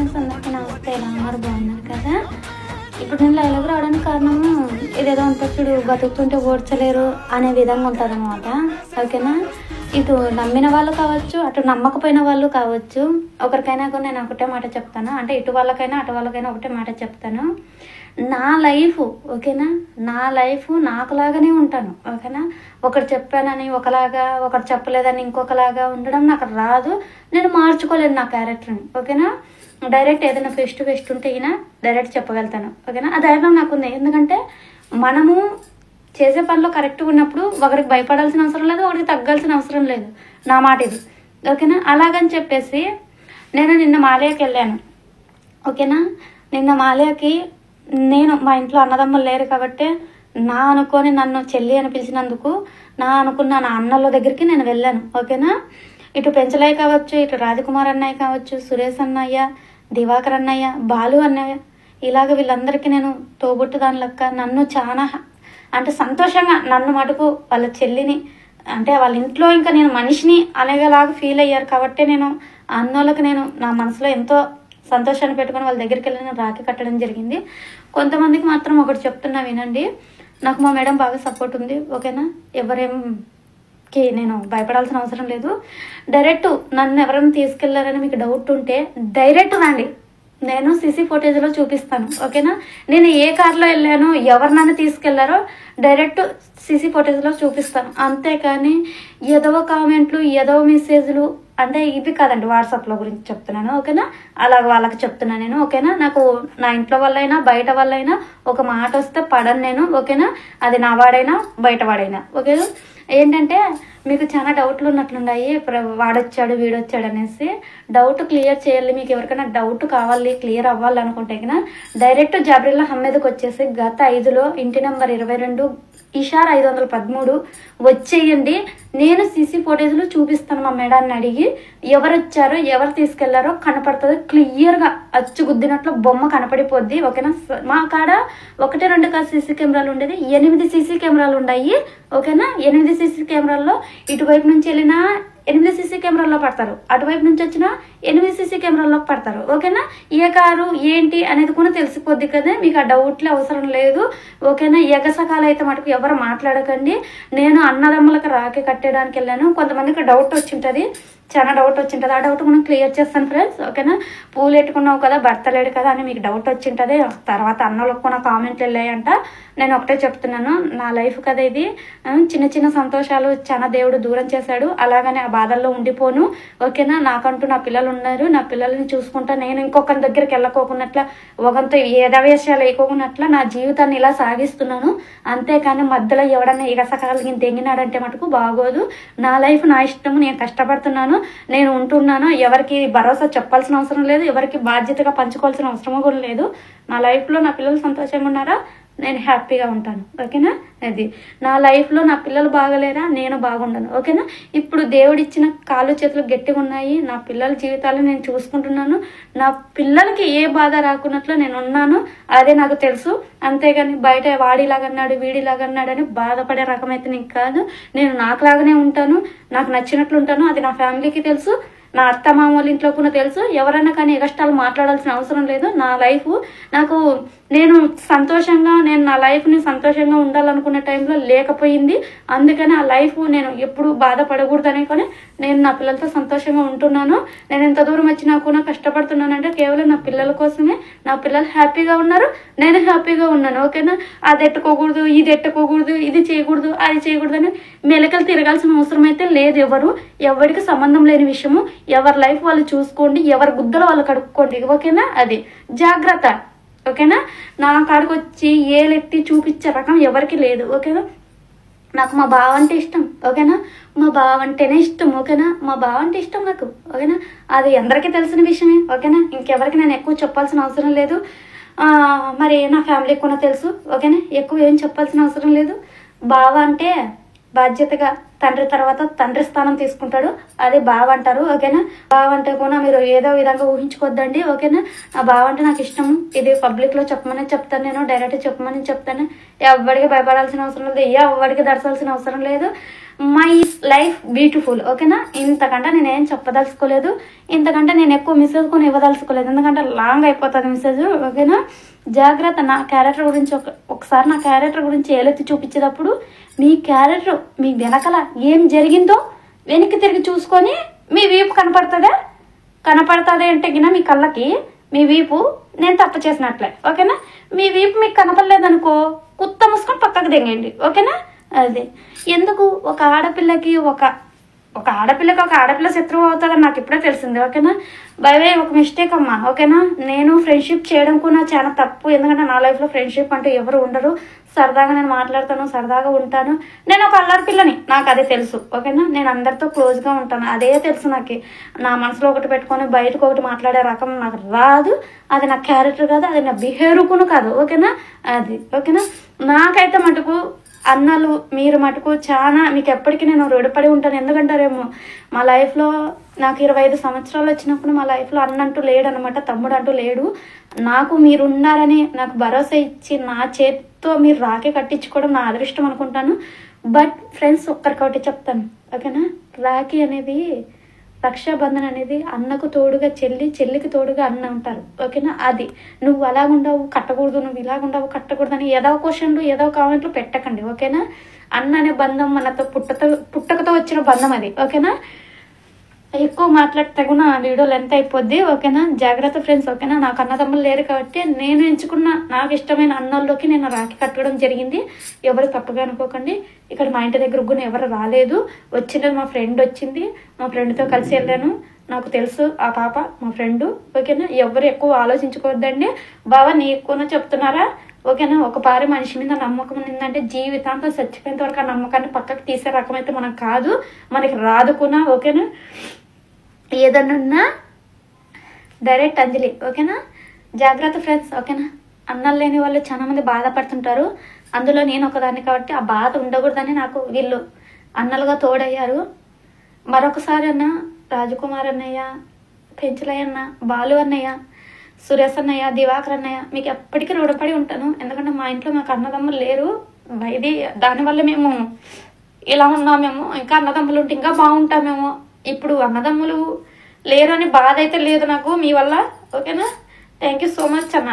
Friends అందరికీ నమస్తే ఎలా ఉన్నారు బాగున్నారు కదా ఇప్పుడు నేను లైవ్లోకి రావడానికి కారణం ఇదేదో అంత చూడు బతుకుతుంటే ఓడ్చలేరు అనే విధంగా ఉంటుంది అనమాట ఓకేనా? ఇటు నమ్మిన వాళ్ళు కావచ్చు అటు నమ్మకపోయిన వాళ్ళు కావచ్చు ఒకరికైనా కూడా నేను ఒకటే మాట చెప్తాను. అంటే ఇటు వాళ్ళకైనా అటు వాళ్ళకైనా ఒకటే మాట చెప్తాను. నా లైఫ్ ఓకేనా? నా లైఫ్ నాకులాగానే ఉంటాను ఓకేనా? ఒకరు చెప్పానని ఒకలాగా ఒకరు చెప్పలేదని ఇంకొకలాగా ఉండడం నాకు రాదు. నేను మార్చుకోలేను నా క్యారెక్టర్ని ఓకేనా? డైరెక్ట్ ఏదైనా ఫేస్ టు ఫేస్ ఉంటే అయినా డైరెక్ట్ చెప్పగలుగుతాను ఓకేనా? ఆ ధైర్యం నాకుంది ఎందుకంటే మనము చేసే పనిలో కరెక్ట్గా ఉన్నప్పుడు ఒకరికి భయపడాల్సిన అవసరం లేదు ఒకరికి తగ్గాల్సిన అవసరం లేదు. నా మాట ఇది. ఓకేనా? అలాగని చెప్పేసి నేను నిన్న మాలయాకి వెళ్ళాను. ఓకేనా? నిన్న మాలయాకి నేను మా ఇంట్లో అన్నదమ్ములు లేరు కాబట్టి నా అనుకొని నన్ను చెల్లి అని పిలిచినందుకు నా అనుకున్న నా అన్నల దగ్గరికి నేను వెళ్ళాను. ఓకేనా? ఇటు పెంచలయ్య కావచ్చు ఇటు రాజకుమార్ అన్నయ్య కావచ్చు సురేష్ అన్నయ్య దివాకర్ అన్నయ్య బాలు అన్నయ్య ఇలాగ వీళ్ళందరికీ నేను తోబుట్టు దాని లెక్క నన్ను చాలా అంటే సంతోషంగా నన్ను మటుకు వాళ్ళ చెల్లిని అంటే వాళ్ళ ఇంట్లో ఇంకా నేను మనిషిని అనేగలాగా ఫీల్ అయ్యారు కాబట్టి నేను అన్నోళ్ళకి నేను నా మనసులో ఎంతో సంతోషాన్ని పెట్టుకొని వాళ్ళ దగ్గరికి వెళ్ళి నేను రాఖీ కట్టడం జరిగింది. కొంతమందికి మాత్రం ఒకటి చెప్తున్నా వినండి. నాకు మా మేడం బాగా సపోర్ట్ ఉంది ఓకేనా? ఎవరేం కి నేను భయపడాల్సిన అవసరం లేదు. డైరెక్ట్ నన్ను ఎవరైనా తీసుకెళ్ళారని మీకు డౌట్ ఉంటే డైరెక్ట్ రండి. నేను సీసీ ఫుటేజ్లో చూపిస్తాను ఓకేనా? నేను ఏ కార్లో వెళ్ళానో ఎవరు నన్ను తీసుకెళ్ళారో డైరెక్ట్ సీసీ ఫుటేజ్లో చూపిస్తాను. అంతేకాని ఏదో కామెంట్లు ఏదో మెసేజ్లు అంటే ఇవి కాదండి వాట్సాప్లో గురించి చెప్తున్నాను ఓకేనా? అలాగ వాళ్ళకి చెప్తున్నాను నేను ఓకేనా? నాకు నా ఇంట్లో వాళ్ళైనా బయట వాళ్ళైనా ఒక మాట వస్తే పడను నేను ఓకేనా? అది నా వాడైనా బయట వాడైనా ఓకేనా? ఏంటంటే మీకు చాలా డౌట్లు ఉన్నట్లున్నాయి. ప్ర- వాడొచ్చాడు వీడొచ్చాడు అనేసి డౌట్ క్లియర్ చేయాలి. మీకు ఎవరికైనా డౌట్ కావాలి క్లియర్ అవ్వాలి అనుకుంటే కనుక డైరెక్ట్ జాబ్రిల్లా హమ్మేదకి వచ్చేసి గత ఐదులో ఇంటి నెంబర్ ఇరవై రెండు ఇషార్ ఐదు వందల పదమూడు వచ్చేయండి. నేను సీసీ ఫోటేజ్లో చూపిస్తాను మా మేడాన్ని అడిగి. ఎవరు వచ్చారో ఎవరు తీసుకెళ్ళారో కనపడుతుంది. క్లియర్గా అచ్చు గుద్దినట్లు బొమ్మ కనపడిపోద్ది. ఓకేనా? మా కాడ ఒకటి రెండు కాదు సీసీ కెమెరాలు ఉండేది. ఎనిమిది సీసీ కెమెరాలు ఉన్నాయి ఓకేనా? ఎనిమిది సీసీ కెమెరాల్లో ఇటువైపు నుంచి వెళ్ళినా ఎనిమిది సీసీ కెమెరాల్లో పడతారు. అటువైపు నుంచి వచ్చిన ఎనిమిది సీసీ కెమెరాల్లో పడతారు. ఓకేనా? ఏ కారు ఏంటి అనేది కూడా తెలిసిపోద్ది కదా మీకు ఆ డౌట్లు అవసరం లేదు. ఓకేనా? ఎగసకాలు అయితే మటుకు ఎవరు మాట్లాడకండి. నేను అన్నదమ్ములకు రాఖీ కట్టేయడానికి వెళ్ళాను. కొంతమందికి డౌట్ వచ్చింటుంది. చాలా డౌట్ వచ్చింటది. ఆ డౌట్ కూడా క్లియర్ చేస్తాను ఫ్రెండ్స్ ఓకేనా పూలు పెట్టుకున్నావు కదా భర్త లేడు కదా అని మీకు డౌట్ వచ్చింటుంది. తర్వాత అన్నలకు కూడా కామెంట్లు వెళ్ళాయంట. నేను ఒకటే చెప్తున్నాను నా లైఫ్ కదా ఇది. చిన్న చిన్న సంతోషాలు చాలా దేవుడు దూరం చేశాడు. అలాగనే ఆ బాధల్లో ఉండిపోను ఓకేనా నాకంటూ నా పిల్లలు ఉన్నారు. నా పిల్లల్ని చూసుకుంటా నేను ఇంకొకరి దగ్గరికి వెళ్ళకోకున్నట్ల ఒకంతో ఏదవేశాలు వేయకోకున్నట్ల నా జీవితాన్ని ఇలా సాగిస్తున్నాను. అంతేకాని మధ్యలో ఎవడన్నా ఎగసకాలకి తెంగినాడంటే మటుకు బాగోదు. నా లైఫ్ నా ఇష్టం నేను కష్టపడుతున్నాను. నేను ఉంటున్నాను? ఎవరికి భరోసా చెప్పాల్సిన అవసరం లేదు ఎవరికి బాధ్యతగా పంచుకోవాల్సిన అవసరం కూడా లేదు. నా లైఫ్లో నా పిల్లలు సంతోషంగా ఉన్నారా? నేను హ్యాపీగా ఉంటాను ఓకేనా? అది నా లైఫ్లో నా పిల్లలు బాగలేరా? నేను బాగుండను ఓకేనా? ఇప్పుడు దేవుడిచ్చిన కాళ్ళు చేతులు గట్టిగా ఉన్నాయి నా పిల్లల జీవితాలు నేను చూసుకుంటున్నాను నా పిల్లలకి ఏ బాధ రాకున్నట్లు నేను ఉన్నాను అదే నాకు తెలుసు. అంతేగాని బయట వాడిలాగన్నాడు వీడిలాగన్నాడు అని బాధపడే రకమైతే నీకు కాదు. నేను నాకులాగానే ఉంటాను నాకు నచ్చినట్లు ఉంటాను అది నా ఫ్యామిలీకి తెలుసు. నా అత్త మామ వాళ్ళ ఇంట్లో కూడా తెలుసు. ఎవరైనా కానీ ఎగస్టాలు మాట్లాడాల్సిన అవసరం లేదు. నా లైఫ్ నాకు నేను సంతోషంగా నేను నా లైఫ్ని సంతోషంగా ఉండాలనుకునే టైంలో లేకపోయింది. అందుకని ఆ లైఫ్ నేను ఎప్పుడు బాధపడకూడదనే కానీ నేను నా పిల్లలతో సంతోషంగా ఉంటున్నాను. నేను ఎంత దూరం వచ్చినా కూడా కష్టపడుతున్నానంటే కేవలం నా పిల్లల కోసమే. నా పిల్లలు హ్యాపీగా ఉన్నారు. నేను హ్యాపీగా ఉన్నాను. ఓకేనా? అది ఎట్టుకోకూడదు ఇది ఎట్టుకోకూడదు ఇది చేయకూడదు అది చేయకూడదు అని మెలకలు తిరగాల్సిన అవసరం అయితే లేదు ఎవరు. ఎవరికి సంబంధం లేని విషయము. ఎవరి లైఫ్ వాళ్ళు చూసుకోండి ఎవరి గుద్దలు వాళ్ళు కడుక్కోండి. ఓకేనా? అది. జాగ్రత్త. ఓకేనా? నా కాడికి వచ్చి ఏలెత్తి చూపించే రకం ఎవరికి లేదు. ఓకేనా? నాకు మా బావ అంటే ఇష్టం. ఓకేనా? మా బావ అంటేనే ఇష్టం. ఓకేనా? మా బావ అంటే ఇష్టం నాకు. ఓకేనా? అది అందరికీ తెలిసిన విషయమే. ఓకేనా? ఇంకెవరికి నేను ఎక్కువ చెప్పాల్సిన అవసరం లేదు. మరి నా ఫ్యామిలీకి కూడా తెలుసు. ఓకేనా? ఎక్కువ ఏం చెప్పాల్సిన అవసరం లేదు. బావ అంటే బాధ్యతగా తండ్రి తర్వాత తండ్రి స్థానం తీసుకుంటాడు. అది బావ అంటారు ఓకేనా? బావ అంటే కూడా మీరు ఏదో విధంగా ఊహించుకోవద్దండి ఓకేనా? నా బావ అంటే నాకు ఇష్టము. ఇది పబ్లిక్లో చెప్పమని చెప్తాను నేను డైరెక్ట్ చెప్పమని చెప్తాను. ఎవరికి భయపడాల్సిన అవసరం లేదు. ఎవరికి దర్శాల్సిన అవసరం లేదు. మై లైఫ్ బ్యూటిఫుల్ ఓకేనా ఇంతకంటే నేను ఏం చెప్పదలుచుకోలేదు. ఇంతకంటే నేను ఎక్కువ మెసేజ్ కొని ఇవ్వదలుచుకోలేదు. ఎందుకంటే లాంగ్ అయిపోతుంది మెసేజ్ ఓకేనా జాగ్రత్త నా క్యారెక్టర్ గురించి ఒక ఒకసారి నా క్యారెక్టర్ గురించి ఏలెత్తి చూపించేటప్పుడు మీ క్యారెక్టర్ మీ వెనకల ఏం జరిగిందో వెనక్కి తిరిగి చూసుకొని మీ వీపు కనపడుతుందా? కనపడుతుంది అంటే గిన మీ కళ్ళకి మీ వీపు నేను తప్పు చేసినట్లే ఓకేనా మీ వీపు మీకు కనపడలేదనుకో కుత్త మూసుకొని పక్కకు దిగండి ఓకేనా అది. ఎందుకు? ఒక ఆడపిల్లకి ఒక ఒక ఆడపిల్లకి ఒక ఆడపిల్ల శత్రువు అవుతారని నాకు ఇప్పుడే తెలిసింది ఓకేనా? బై వే ఒక మిస్టేక్ అమ్మా ఓకేనా? నేను ఫ్రెండ్షిప్ చేయడం కూడా చాలా తప్పు ఎందుకంటే నా లైఫ్లో ఫ్రెండ్షిప్ అంటే ఎవరు ఉండరు. సరదాగా నేను మాట్లాడతాను సరదాగా ఉంటాను. నేను ఒక అల్లరి పిల్లని నాకు అదే తెలుసు ఓకేనా? నేను అందరితో క్లోజ్గా ఉంటాను అదే తెలుసు నాకు. నా మనసులో ఒకటి పెట్టుకొని బయటకు ఒకటి మాట్లాడే రకం నాకు రాదు అది నా క్యారెక్టర్ కాదు అది నా బిహేవియర్ కూడా కాదు ఓకేనా? అది ఓకేనా? నాకైతే మటుకు అన్నలు మీరు మటుకు చాలా మీకు ఎప్పటికీ నేను రుణపడి ఉంటాను. ఎందుకంటారేమో మా లైఫ్లో నాకు ఇరవై ఐదు సంవత్సరాలు వచ్చినప్పుడు మా లైఫ్లో అన్న అంటూ లేడు అనమాట తమ్ముడు అంటూ లేడు. నాకు మీరు ఉన్నారని నాకు భరోసా ఇచ్చి నా చేతితో మీరు రాఖీ కట్టించుకోవడం నా అదృష్టం అనుకుంటాను. బట్ ఫ్రెండ్స్ ఒక్కరికొకటి చెప్తాను. ఓకేనా? రాఖీ అనేది రక్షాబంధన్ అనేది అన్నకు తోడుగా చెల్లి చెల్లికి తోడుగా అన్న ఉంటారు ఓకేనా? అది. నువ్వు అలాగుండవు కట్టకూడదు నువ్వు ఇలాగుండవు కట్టకూడదు అని ఏదో క్వశ్చన్లు ఏదో కామెంట్లు పెట్టకండి. ఓకేనా? అన్న అనే బంధం మనతో పుట్టతో పుట్టకతో వచ్చిన బంధం అది. ఓకేనా? ఎక్కువ మాట్లాడితే కూడా నా వీడియో లెంత్ అయిపోద్ది ఓకేనా? జాగ్రత్త ఫ్రెండ్స్ ఓకేనా? నాకు అన్నదమ్ములు లేరు కాబట్టి నేను ఎంచుకున్న నాకు ఇష్టమైన అన్నల్లోకి నేను రాఖీ కట్టడం జరిగింది. ఎవరు తప్పుగా అనుకోకండి. ఇక్కడ మా ఇంటి దగ్గర కూడా ఎవరు రాలేదు. వచ్చిన మా ఫ్రెండ్ వచ్చింది. మా ఫ్రెండ్తో కలిసి వెళ్ళాను. నాకు తెలుసు ఆ పాప మా ఫ్రెండ్ ఓకేనా? ఎవరు ఎక్కువ ఆలోచించుకోవద్దండి. బావా నీ ఎక్కువ చెప్తున్నారా? ఓకేనా? ఒక పారి మనిషి మీద నమ్మకం ఉందంటే జీవితాంతం చచ్చిపోయేంత వరకు ఆ నమ్మకాన్ని పక్కకు తీసే రకం అయితే మనం కాదు. మనకి రాదుకున్నా ఓకేనా? ఏదన్నా డైరెక్ట్ అంజలి ఓకేనా? జాగ్రత్త ఫ్రెండ్స్ ఓకేనా? అన్నలు లేని వాళ్ళు చాలా మంది బాధపడుతుంటారు. అందులో నేను ఒకదాన్ని కాబట్టి ఆ బాధ ఉండకూడదని నాకు వీళ్ళు అన్నలుగా తోడయ్యారు. మరొకసారి అన్న రాజకుమార్ అన్నయ్య పెంచలయ్య అన్న బాలు అన్నయ్య సురేష్ అన్నయ్య దివాకర్ అన్నయ్య మీకు ఎప్పటికీ రుణపడి ఉంటాను. ఎందుకంటే మా ఇంట్లో మాకు అన్నదమ్ములు లేరు. ఇది దానివల్ల మేము ఇలా ఉన్నామేమో ఇంకా అన్నదమ్ములు ఉంటే ఇంకా బాగుంటామేమో ఇప్పుడు అన్నదమ్ములు లేరు అని బాధ అయితే లేదు నాకు మీ వల్ల. ఓకేనా? థ్యాంక్ యూ సో మచ్ అన్న.